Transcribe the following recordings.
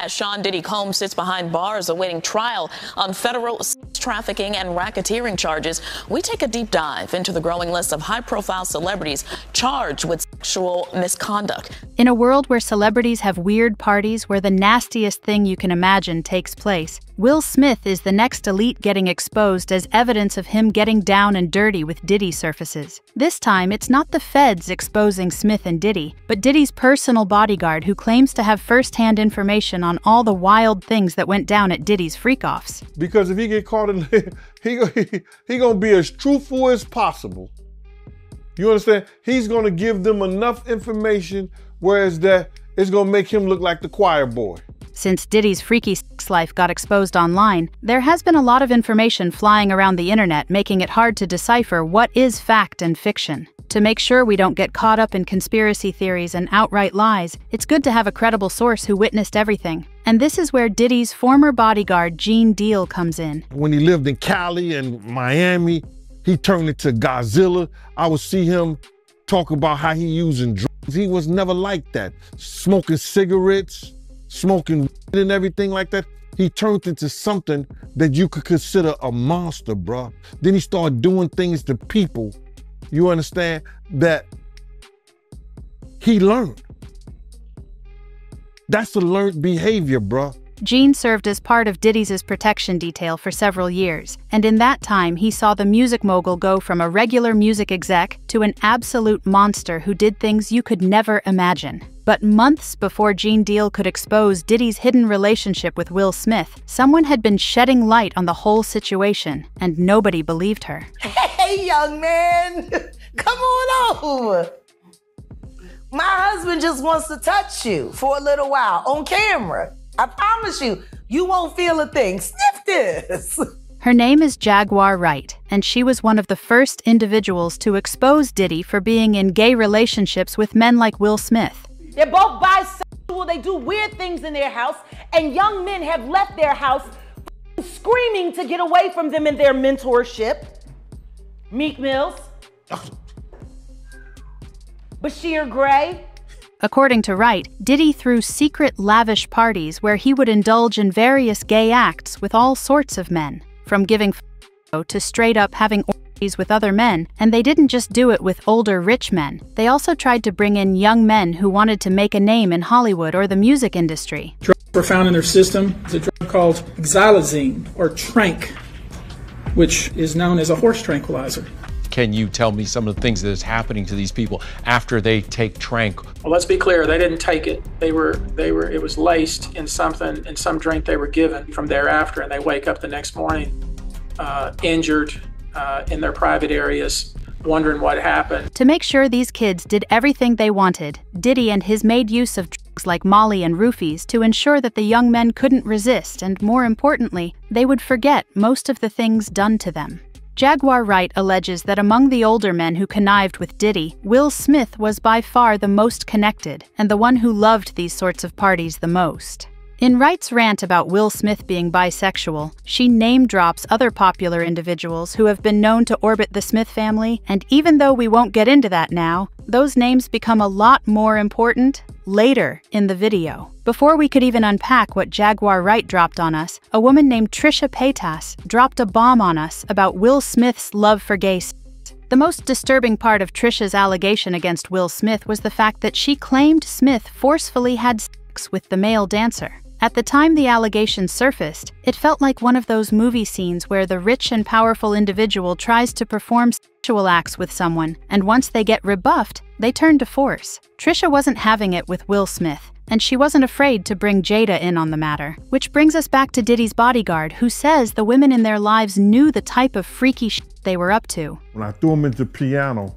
As Sean Diddy Combs sits behind bars awaiting trial on federal sex trafficking and racketeering charges, we take a deep dive into the growing list of high profile celebrities charged with sexual misconduct. In a world where celebrities have weird parties where the nastiest thing you can imagine takes place, Will Smith is the next elite getting exposed as evidence of him getting down and dirty with Diddy surfaces. This time, it's not the feds exposing Smith and Diddy, but Diddy's personal bodyguard who claims to have first hand information on all the wild things that went down at Diddy's freak-offs. Because if he get caught in, he, he, he gonna be as truthful as possible. You understand? He's gonna give them enough information, whereas that it's gonna make him look like the choir boy. Since Diddy's freaky sex life got exposed online, there has been a lot of information flying around the internet making it hard to decipher what is fact and fiction. To make sure we don't get caught up in conspiracy theories and outright lies, it's good to have a credible source who witnessed everything. And this is where Diddy's former bodyguard, Gene Deal, comes in. When he lived in Cali and Miami, he turned into Godzilla. I would see him talk about how he using drugs. He was never like that. Smoking cigarettes, smoking and everything like that, he turned into something that you could consider a monster, bruh. Then he started doing things to people, you understand, that he learned. That's a learned behavior, bruh. Gene served as part of Diddy's protection detail for several years, and in that time he saw the music mogul go from a regular music exec to an absolute monster who did things you could never imagine. But months before Gene Deal could expose Diddy's hidden relationship with Will Smith, someone had been shedding light on the whole situation, and nobody believed her. Hey, young man, come on over. My husband just wants to touch you for a little while on camera. I promise you, you won't feel a thing. Sniff this. Her name is Jaguar Wright, and she was one of the first individuals to expose Diddy for being in gay relationships with men like Will Smith. They're both bisexual. They do weird things in their house, and young men have left their house screaming to get away from them in their mentorship. Meek Mills, Bashir Gray. According to Wright, Diddy threw secret, lavish parties where he would indulge in various gay acts with all sorts of men, from giving to straight up having orgies with other men, and they didn't just do it with older rich men. They also tried to bring in young men who wanted to make a name in Hollywood or the music industry. Drugs were found in their system. It's a drug called xylazine or tranq, which is known as a horse tranquilizer. Can you tell me some of the things that is happening to these people after they take tranq? Well, let's be clear. They didn't take it. They were, they were. It was laced in something, in some drink they were given from thereafter, and they wake up the next morning uh, injured, uh, in their private areas, wondering what happened. To make sure these kids did everything they wanted, Diddy and his made use of drugs like Molly and roofies to ensure that the young men couldn't resist and, more importantly, they would forget most of the things done to them. Jaguar Wright alleges that among the older men who connived with Diddy, Will Smith was by far the most connected and the one who loved these sorts of parties the most. In Wright's rant about Will Smith being bisexual, she name drops other popular individuals who have been known to orbit the Smith family, and even though we won't get into that now, those names become a lot more important later in the video. Before we could even unpack what Jaguar Wright dropped on us, a woman named Trisha Paytas dropped a bomb on us about Will Smith's love for gay the most disturbing part of Trisha's allegation against Will Smith was the fact that she claimed Smith forcefully had sex with the male dancer. At the time the allegation surfaced, it felt like one of those movie scenes where the rich and powerful individual tries to perform sexual acts with someone, and once they get rebuffed, they turn to force. Trisha wasn't having it with Will Smith, and she wasn't afraid to bring Jada in on the matter. Which brings us back to Diddy's bodyguard, who says the women in their lives knew the type of freaky shit they were up to. When I threw him into piano,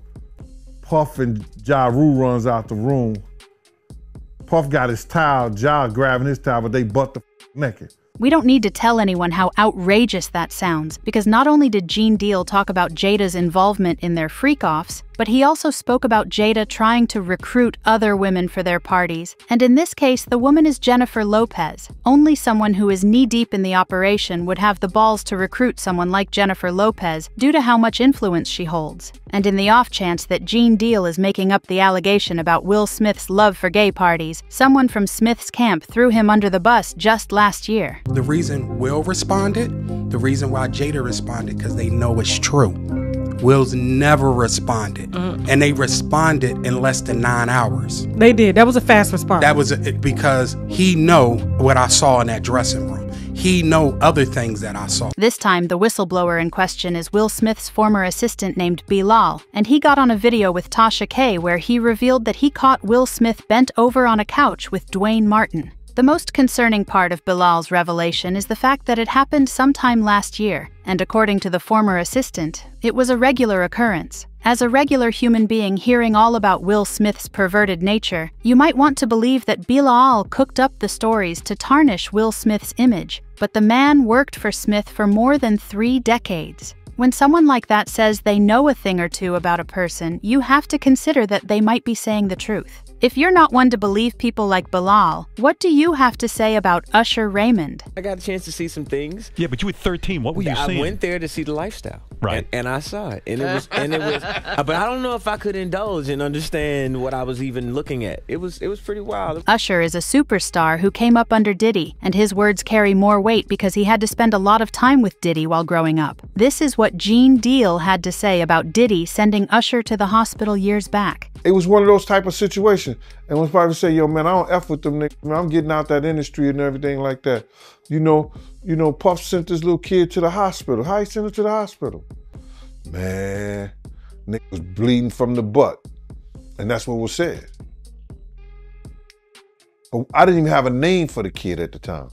Puff and Ja Rule runs out the room Puff got his towel, Ja grabbing his towel, but they butt the naked. We don't need to tell anyone how outrageous that sounds, because not only did Gene Deal talk about Jada's involvement in their freak offs, but he also spoke about Jada trying to recruit other women for their parties. And in this case, the woman is Jennifer Lopez. Only someone who is knee deep in the operation would have the balls to recruit someone like Jennifer Lopez due to how much influence she holds. And in the off chance that Gene Deal is making up the allegation about Will Smith's love for gay parties, someone from Smith's camp threw him under the bus just last year. The reason Will responded, the reason why Jada responded, because they know it's true. Will's never responded, and they responded in less than nine hours. They did. That was a fast response. That was a, because he know what I saw in that dressing room. He know other things that I saw. This time, the whistleblower in question is Will Smith's former assistant named Bilal, and he got on a video with Tasha K where he revealed that he caught Will Smith bent over on a couch with Duane Martin. The most concerning part of Bilal's revelation is the fact that it happened sometime last year, and according to the former assistant, it was a regular occurrence. As a regular human being hearing all about Will Smith's perverted nature, you might want to believe that Bilal cooked up the stories to tarnish Will Smith's image, but the man worked for Smith for more than three decades. When someone like that says they know a thing or two about a person, you have to consider that they might be saying the truth. If you're not one to believe people like Bilal, what do you have to say about Usher Raymond? I got a chance to see some things. Yeah, but you were 13. What were you I seeing? went there to see the lifestyle, Right. And, and I saw it, and it was, and it was, but I don't know if I could indulge and understand what I was even looking at. It was, it was pretty wild. Usher is a superstar who came up under Diddy, and his words carry more weight because he had to spend a lot of time with Diddy while growing up. This is what Gene Deal had to say about Diddy sending Usher to the hospital years back. It was one of those type of situations. And when probably say, yo, man, I don't F with them niggas. I'm getting out that industry and everything like that. You know, you know, Puff sent this little kid to the hospital. How he sent her to the hospital? Man, nigga was bleeding from the butt. And that's what was said. But I didn't even have a name for the kid at the time.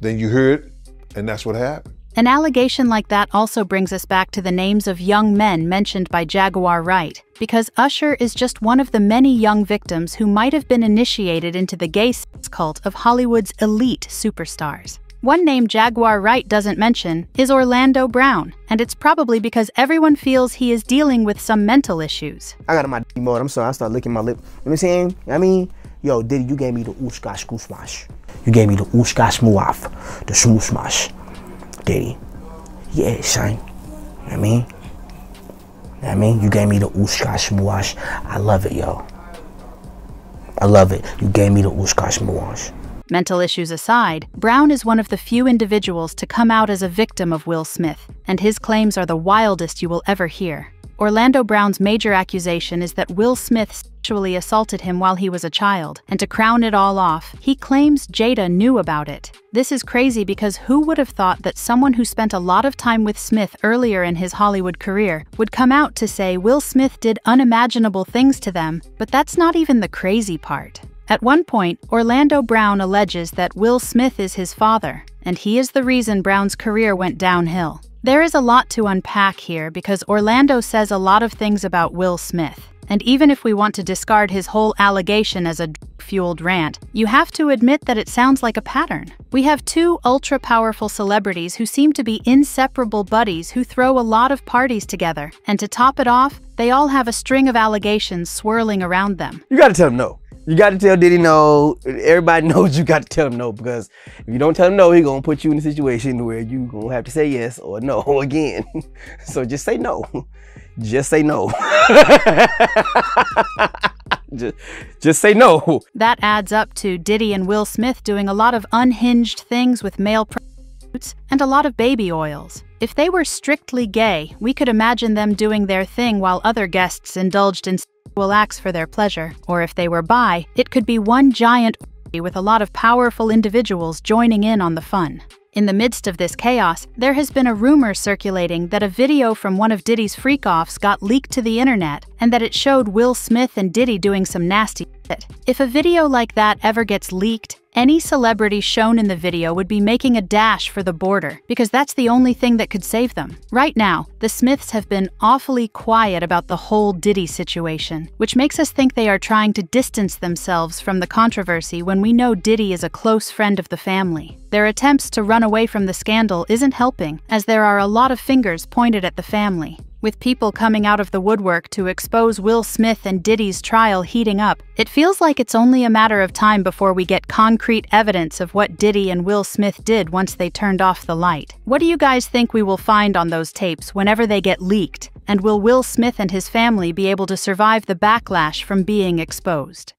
Then you heard, and that's what happened. An allegation like that also brings us back to the names of young men mentioned by Jaguar Wright, because Usher is just one of the many young victims who might have been initiated into the gay sex cult of Hollywood's elite superstars. One name Jaguar Wright doesn't mention is Orlando Brown, and it's probably because everyone feels he is dealing with some mental issues. I got in my mode. I'm sorry. I started licking my lip. You know what I'm saying? I mean, yo, Diddy, you gave me the ooshka smash. You gave me the ooshka smooth, the smooth smash. Diddy. Yeah, son. You know what I mean? You know what I mean? You gave me the ooshka smoosh. I love it, yo. I love it. You gave me the ooshka smoosh. Mental issues aside, Brown is one of the few individuals to come out as a victim of Will Smith, and his claims are the wildest you will ever hear. Orlando Brown's major accusation is that Will Smith sexually assaulted him while he was a child, and to crown it all off, he claims Jada knew about it. This is crazy because who would have thought that someone who spent a lot of time with Smith earlier in his Hollywood career would come out to say Will Smith did unimaginable things to them, but that's not even the crazy part. At one point, Orlando Brown alleges that Will Smith is his father, and he is the reason Brown's career went downhill. There is a lot to unpack here because Orlando says a lot of things about Will Smith. And even if we want to discard his whole allegation as a fueled rant, you have to admit that it sounds like a pattern. We have two ultra powerful celebrities who seem to be inseparable buddies who throw a lot of parties together, and to top it off, they all have a string of allegations swirling around them. You gotta tell him no. You gotta tell Diddy no. Everybody knows you gotta tell him no because if you don't tell him no, he gonna put you in a situation where you gonna have to say yes or no again. so just say no. Just say no. just, just say no. That adds up to Diddy and Will Smith doing a lot of unhinged things with male prostitutes and a lot of baby oils. If they were strictly gay, we could imagine them doing their thing while other guests indulged in sexual acts for their pleasure. Or if they were bi, it could be one giant with a lot of powerful individuals joining in on the fun. In the midst of this chaos, there has been a rumor circulating that a video from one of Diddy's freak offs got leaked to the internet and that it showed Will Smith and Diddy doing some nasty shit. If a video like that ever gets leaked, any celebrity shown in the video would be making a dash for the border because that's the only thing that could save them. Right now, the Smiths have been awfully quiet about the whole Diddy situation, which makes us think they are trying to distance themselves from the controversy when we know Diddy is a close friend of the family. Their attempts to run away from the scandal isn't helping, as there are a lot of fingers pointed at the family. With people coming out of the woodwork to expose Will Smith and Diddy's trial heating up, it feels like it's only a matter of time before we get concrete evidence of what Diddy and Will Smith did once they turned off the light. What do you guys think we will find on those tapes whenever they get leaked? And will Will Smith and his family be able to survive the backlash from being exposed?